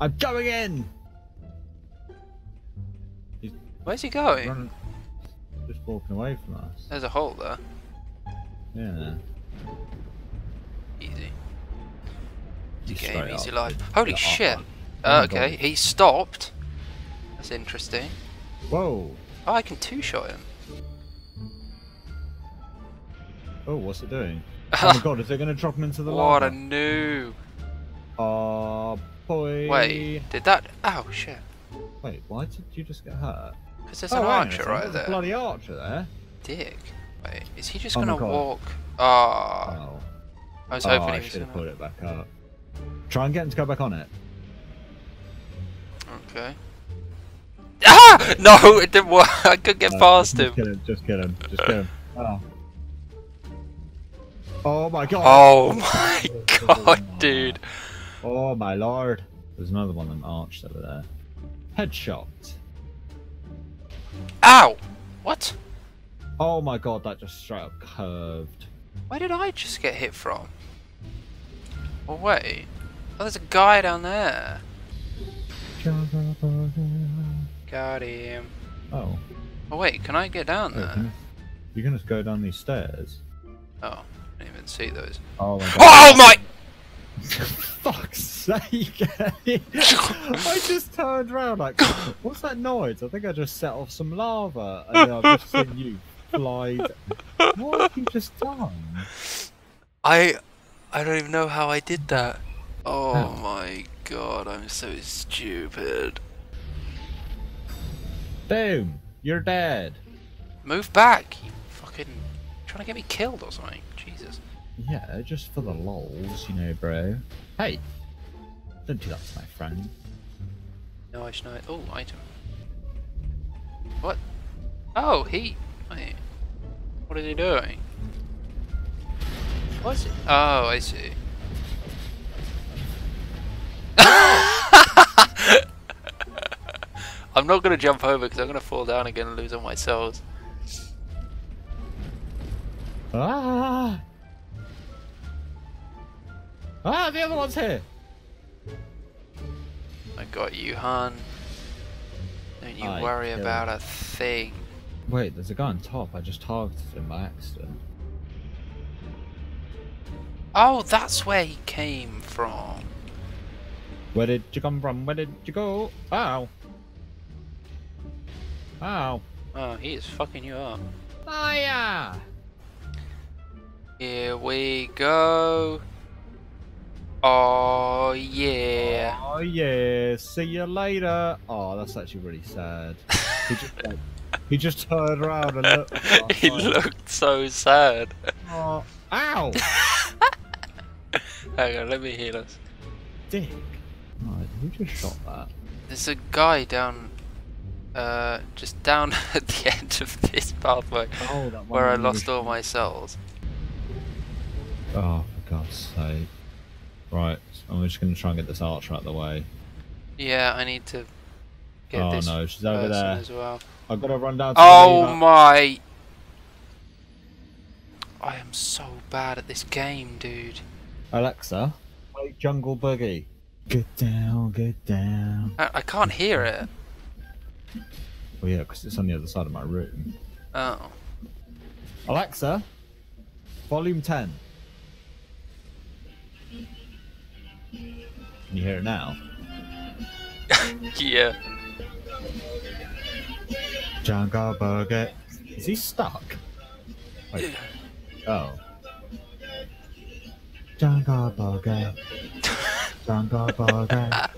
I'm going in. Where's he going? Running, just walking away from us. There's a hole there. Yeah. Easy. He's Easy game, easy up. life. Holy Yeah, shit. uh, okay, he stopped. That's interesting. Whoa. Oh, I can two-shot him. Oh, what's it doing? Oh my god, is it going to drop him into the what a noob. Oh, boy. Wait, did that... Oh, shit. Wait, why did you just get hurt? Because there's oh, an hang on a archer right there. bloody archer there. Dick. Wait, is he just Oh gonna walk? Ah, Oh. I was oh, hoping I he was should have gonna... put it back up. Try and get him to go back on it. Okay. Ah! No, it didn't work. I couldn't get No, past just him. Kill him. Just kill him. Just kill him. Oh. Oh my god. Oh my god, dude. Oh my lord. There's another one of them arched over there. Headshot. Ow! What? Oh my god, that just straight up curved. Where did I just get hit from? Oh wait. Oh, there's a guy down there. Got him. Oh. Oh wait, can I get down oh, there? You can just go down these stairs. Oh, I didn't even see those. Oh my oh god. Oh my! Fuck's sake! I just turned around like, what's that noise? I think I just set off some lava, and then I've just seen you fly. What have you just done? I, I don't even know how I did that. Oh How? my god, I'm so stupid. Boom! You're dead. Move back, you fucking trying to get me killed or something. Jesus. Yeah, just for the lols, you know, bro. Hey, don't do that to my friend. No, I should know. Oh, item. What? Oh, he. Wait. What is he doing? What's it? Oh, I see. I'm not gonna jump over because I'm gonna fall down again and lose all my souls. Ah! Ah, the other one's here. I got you, hun. Don't you I worry about a thing. Wait, there's a guy on top. I just targeted him by accident. Oh, that's where he came from. Where did you come from? Where did you go? Ow! Ow! Oh, he is fucking you up. Oh yeah! Here we go. Oh yeah. Oh yeah! See you later. Oh, that's actually really sad. He just, like, he just turned around and looked. he looked so sad. Oh, ow! Hang on, let me heal us. Dick. Oh, who just shot that? There's a guy down, uh, just down at the end of this pathway Oh, where I lost all my souls. Oh, for God's sake. Right, I'm just going to try and get this archer out of the way. Yeah, I need to get oh this no, she's over there. as well. I've got to run down to Oh my! I am so bad at this game, dude. Alexa, play Jungle Boogie. Get down, get down. I, I can't hear it. Oh yeah, because it's on the other side of my room. Oh. Alexa, volume 10. Can you hear it now? Yeah. Jungle Boogie. Is he stuck? Wait. Oh. Jungle Boogie. Jungle Boogie.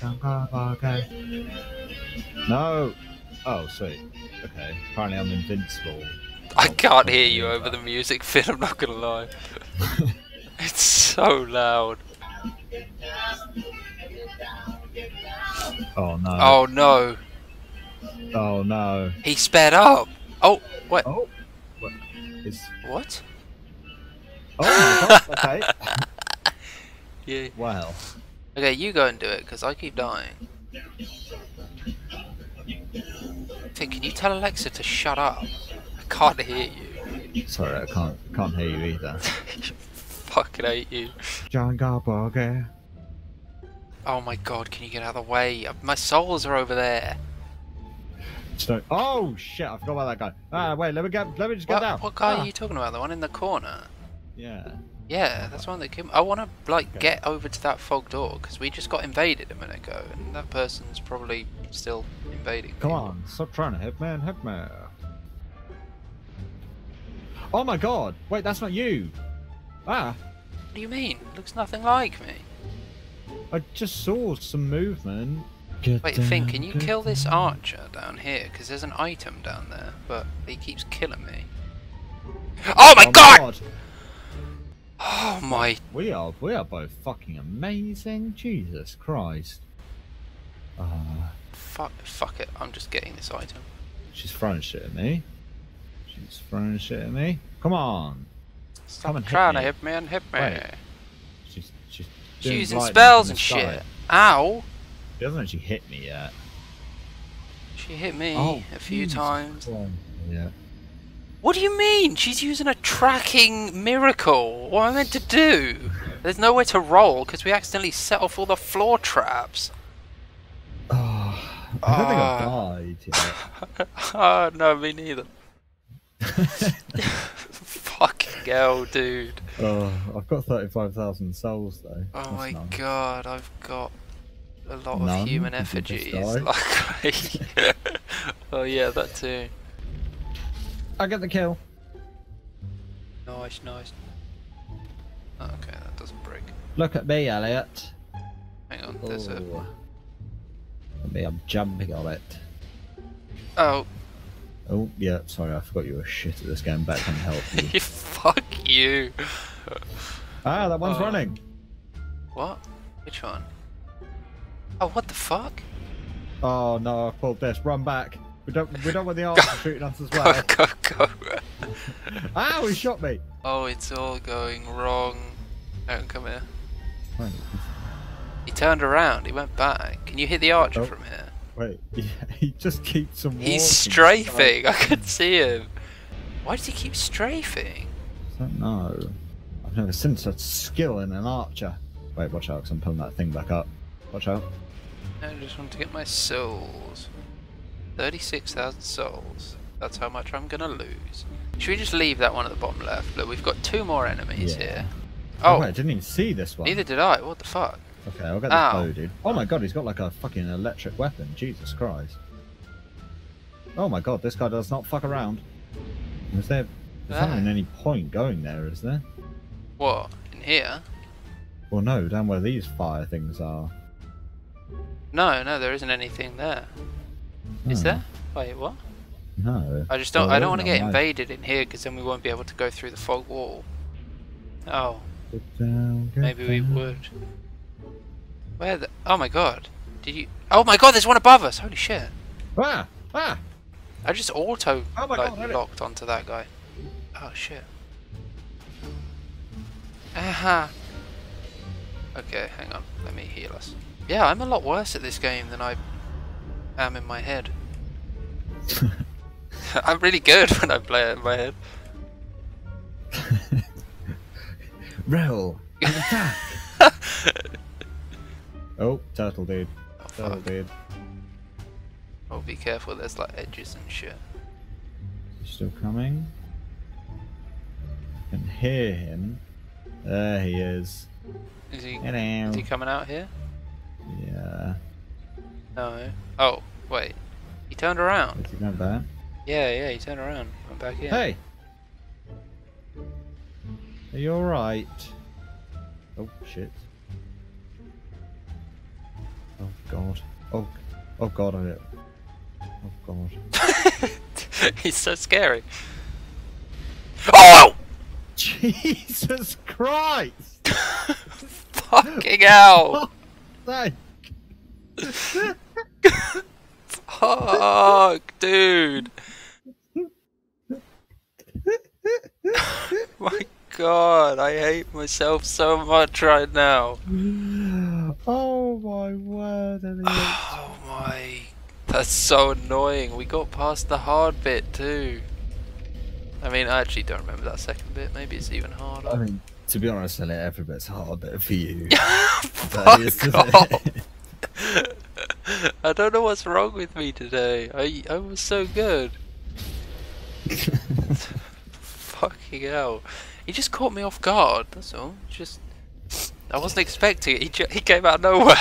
Jungle Boogie. No! Oh, sweet. Okay. Apparently I'm invincible. I can't hear you over the music, Finn, I'm not gonna lie. it's so loud. Oh no. Oh no. Oh no. He sped up! Oh, what? Oh. What? Is... What? Oh my god, okay. Yeah. Wow. Okay, you go and do it, because I keep dying. Finn, can you tell Alexa to shut up? I can't hear you. Sorry, I can't can't hear you either. Fucking hate you. Jungle Boogie. Oh my god, can you get out of the way? My souls are over there. So, oh shit! I forgot about that guy. Ah, wait. Let me get. Let me just get What, down. what guy Ah, are you talking about? The one in the corner? Yeah. Yeah, that's one that came. I want to like Okay. get over to that fog door because we just got invaded a minute ago, and that person's probably still invading. Come me. on, stop trying to hit me and hit me. Oh my god! Wait, that's not you. Ah, What do you mean? Looks nothing like me. I just saw some movement. Get Wait, Finn, can you get kill this archer down here? Because there's an item down there, but he keeps killing me. Oh my Oh god! Oh my. We are we are both fucking amazing. Jesus Christ. Uh, Fuck, fuck it. I'm just getting this item. she's throwing shit at me. She's throwing shit at me. Come on. Stop and hit trying me. to hit me and hit me. Wait, She's she's She's using spells and the sky. shit. Ow! She hasn't actually hit me yet. She hit me Oh, a few Jesus times. Yeah. What do you mean? She's using a tracking miracle. What am I meant to do? There's nowhere to roll because we accidentally set off all the floor traps. Oh, I don't Ah. think I've died yet. oh, no, me neither. Fucking hell, dude. Oh, I've got 35,000 souls though. Oh That's my nice. god, I've got a lot None? of human Did you just effigies. Luckily. oh yeah, that too. I get the kill. Nice, nice. Oh, okay, that doesn't break. Look at me, Elliot. Hang on, there's a. Oh. Look at me, I'm jumping on it. Oh, Oh, yeah, sorry, I forgot you were shit at this game. Back and help you. fuck you. ah, that one's Oh. running. What? Which one? Oh, what the fuck? Oh no, I pulled this. Run back. We don't, we don't want the archer shooting us as well. go, go. ah, he shot me. Oh, it's all going wrong. Don't come here. Wait, He turned around, he went back. Can you hit the archer Oh. from here? Wait, he, he just keeps on. He's strafing, I could see him. Why does he keep strafing? I don't know. I've never seen such skill in an archer. Wait, watch out, 'cause I'm pulling that thing back up. Watch out. I just want to get my souls. 36,000 souls. That's how much I'm gonna lose. Should we just leave that one at the bottom left? Look, we've got two more enemies Yeah. here. Oh, Oh, wait, I didn't even see this one. neither did I. What the fuck? Okay, I'll get this Ow. loaded. Oh my god, he's got like a fucking electric weapon. Jesus Christ. Oh my god, this guy does not fuck around. Is there. There's not Ah. even any point going there, is there? What? In here? Well, no, down where these fire things are. No, no, there isn't anything there. Is Oh, there? Wait, what? No. I just don't. Well, I don't want to get no. invaded in here because then we won't be able to go through the fog wall. Oh, down, maybe we would. Where the? Oh my god! Did you? Oh my god! There's one above us! Holy shit! Ah! Ah! I just auto Oh like, God, locked onto that guy. Oh shit. Aha. Okay, hang on. Let me heal us. Yeah, I'm a lot worse at this game than I am in my head. I'm really good when I play it in my head. And attack! oh, turtle dude. Oh, Turtle fuck. dude. Oh, be careful, there's like edges and shit. He's still coming. I can hear him. There he is. Is he, Hello. is he coming out here? Yeah. No. Oh, wait. He turned around. Is he going back? Yeah, yeah, he turned around. Went back in. Hey! Are you alright? Oh, shit. God. Oh, oh, God, I did. Oh, God. He's so scary. Oh! Jesus Christ! Fucking hell! Thank Fuck, dude. My god, I hate myself so much right now. Oh my word, Elliot. Oh my. That's so annoying. We got past the hard bit too. I mean, I actually don't remember that second bit. Maybe it's even harder. I mean, To be honest, Elliot, every bit's hard harder for you. Fuck off. I don't know what's wrong with me today. I I was so good. Fucking hell. He just caught me off guard, that's all. Just I wasn't expecting it. He he came out of nowhere.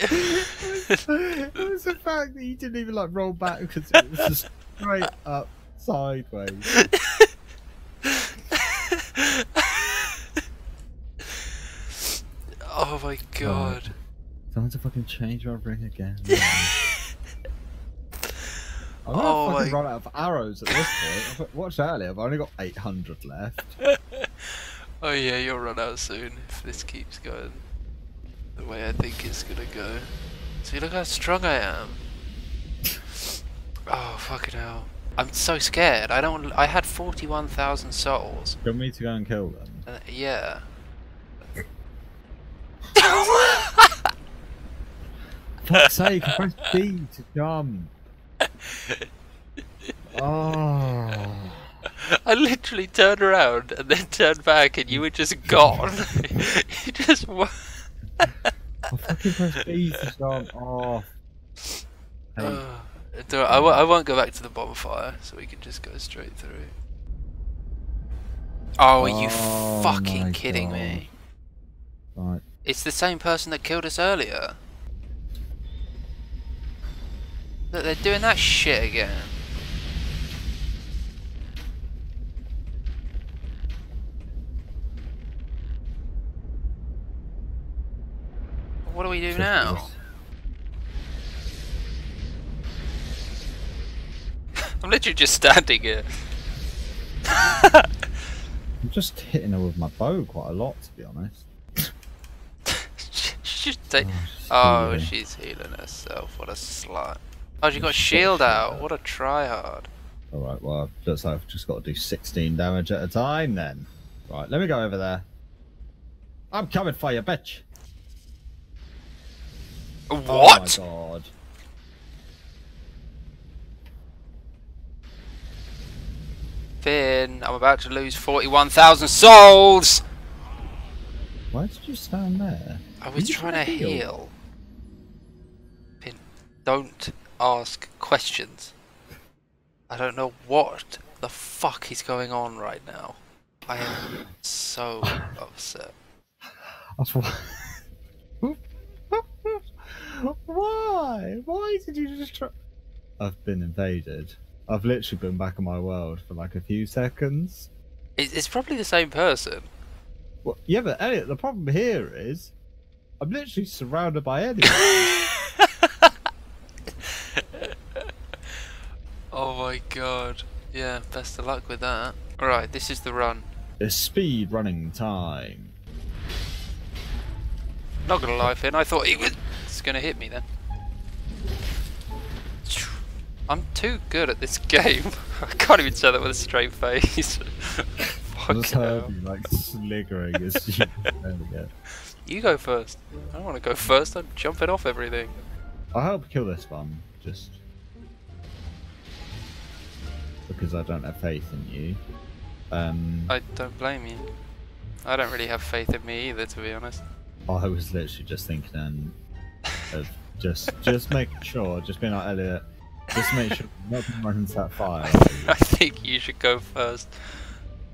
it was the fact that you didn't even like roll back because it was just straight up sideways. oh my god. Someone to fucking change my ring again. I'm gonna Oh fucking my- run out of arrows at this point. Watch Elliot. I've only got 800 left. Oh yeah, you'll run out soon if this keeps going the way I think it's gonna go. See, look how strong I am. Oh fucking hell! I'm so scared. I don't. I had forty-one thousand souls. Do you want me to go and kill them? Uh, yeah. fuck's sake, I pressed B to jump. Oh. I literally turned around and then turned back, and you were just gone. you just. I fucking pressed B to jump. Oh. Hey, Uh, don't- I, won't, I won't go back to the bonfire, so we can just go straight through. Oh, are you Oh fucking kidding me? right. It's the same person that killed us earlier. Look, they're doing that shit again. What do we do now? I'm literally just standing here. I'm just hitting her with my bow quite a lot, to be honest. Oh, she's take- Oh, Oh, she's healing herself. What a slut. Oh, you got shield out. What a tryhard. Alright, well, looks like I've just got to do 16 damage at a time then. Right, let me go over there. I'm coming for you, bitch. What? Oh my god. Finn, I'm about to lose 41,000 souls! Why did you stand there? I was trying trying to to heal? heal. Finn, don't ask questions. I don't know what the fuck is going on right now. I am so upset. Why? Why did you just try? I've been invaded. I've literally been back in my world for like a few seconds. It's probably the same person. Well, yeah, but Elliot, the problem here is I'm literally surrounded by enemies. Oh my god. Yeah, best of luck with that. Alright, this is the run. it's speed running time. Not gonna lie, Finn, I thought he was it's gonna hit me then. I'm too good at this game. I can't even say that with a straight face. Fuck just heard hell. you like sliggering as you. You go first. I don't want to go first. I'm jumping off everything. I'll help kill this one, just because I don't have faith in you. Um, I don't blame you. I don't really have faith in me either, to be honest. I was literally just thinking um, of just just making sure, just being like Elliot, just make sure nothing runs that fire. I think you should go first.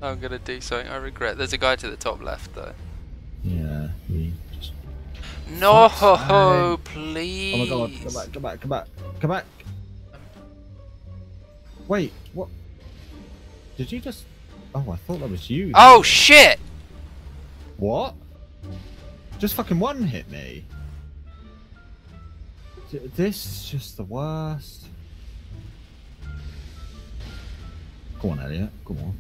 I'm gonna do something I regret. There's a guy to the top left, though. yeah, we just. No, sake. Oh my god! Come back! Come back! Come back! Come back! Wait, what? Did you just? Oh, I thought that was you. Oh shit! What? Just fucking one hit me. D- This is just the worst. Go on, Elliot. Go on.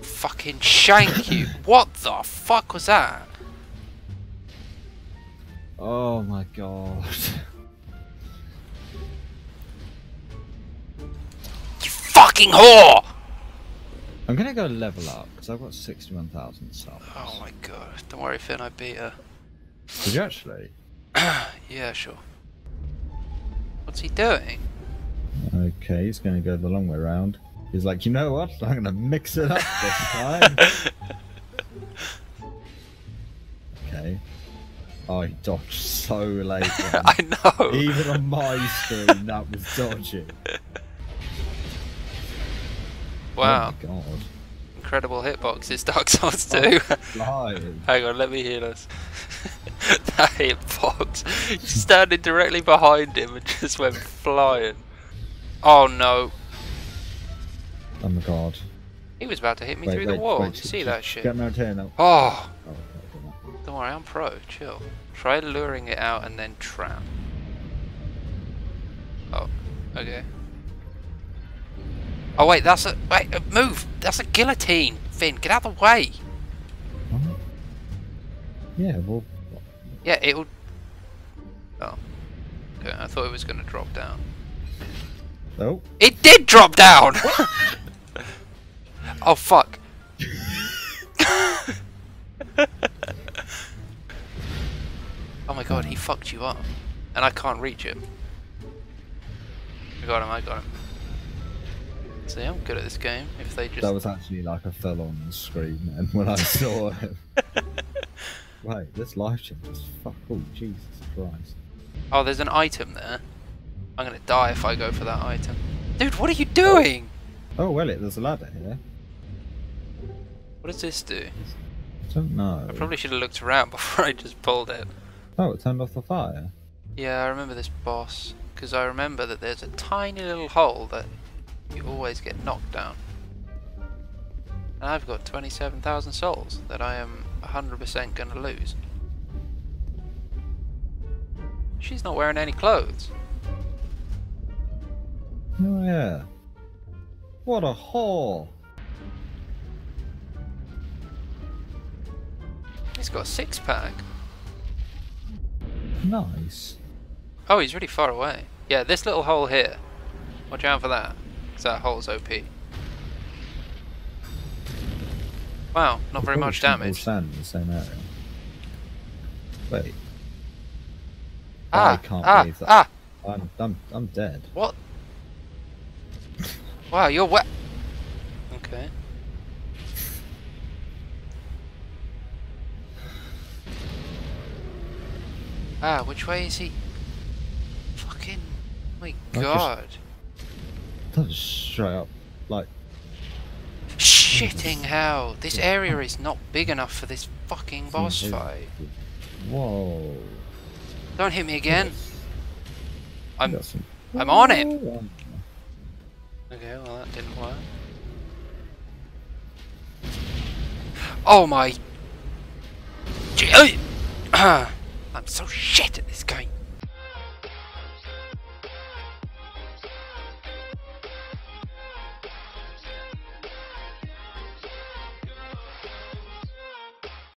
Fucking shank you! what the fuck was that? Oh my god. fucking whore! I'm gonna go level up because I've got 61,000 souls. Oh my god! Don't worry, Finn. I beat her. Did you actually? yeah, sure. What's he doing? Okay, he's going to go the long way round. He's like, you know what? I'm to mix it up this time. okay. Oh, he dodged so late. I know. Even on my screen, that was dodging. Wow, Oh god. incredible hitboxes, Dark Souls 2. Hang on, let me heal us. that hitbox. You standing directly behind him and just went flying. Oh no. Oh my god. He was about to hit me Wait, through wait, the wall. wait, you see that shit? Get round here now. Oh, Oh, okay, don't worry, I'm pro. Chill. Try luring it out and then trap. Oh, okay. Oh wait, that's a wait. uh, Move. That's a guillotine. Finn, get out of the way. What? Yeah, well, Yeah, it'll. Oh. Okay, I thought it was gonna drop down. oh, It did drop down! oh fuck. oh my god, he fucked you up. And I can't reach him. I got him, I got him. See, I'm good at this game. If they just. that was actually like a fell on screen then when I saw him. Wait, this life chat is fuck all, Jesus Christ. Oh, there's an item there. I'm gonna die if I go for that item. Dude, what are you oh. doing? Oh, well, it, there's a ladder here. What does this do? I don't know. I probably should have looked around before I just pulled it. Oh, it turned off the fire. Yeah, I remember this boss because I remember that there's a tiny little hole that you always get knocked down. And I've got 27,000 souls that I am 100% gonna lose. She's not wearing any clothes. Oh, yeah. What a whore. He's got a six pack. Nice. Oh, he's really far away. Yeah, this little hole here. Watch out for that, that hole's OP. Wow, not very much damage. Sand in the same area. Wait. Ah, I can't ah, believe that. ah! I'm, I'm, I'm dead. What? Wow, you're wet. Okay. Ah, which way is he? Fucking. My just- god. That was straight up, like, Shitting hell. This area is not big enough for this fucking boss fight. whoa. Don't hit me again. I'm. I'm on it. Okay, well that didn't work. Oh my! I'm so shit at this game.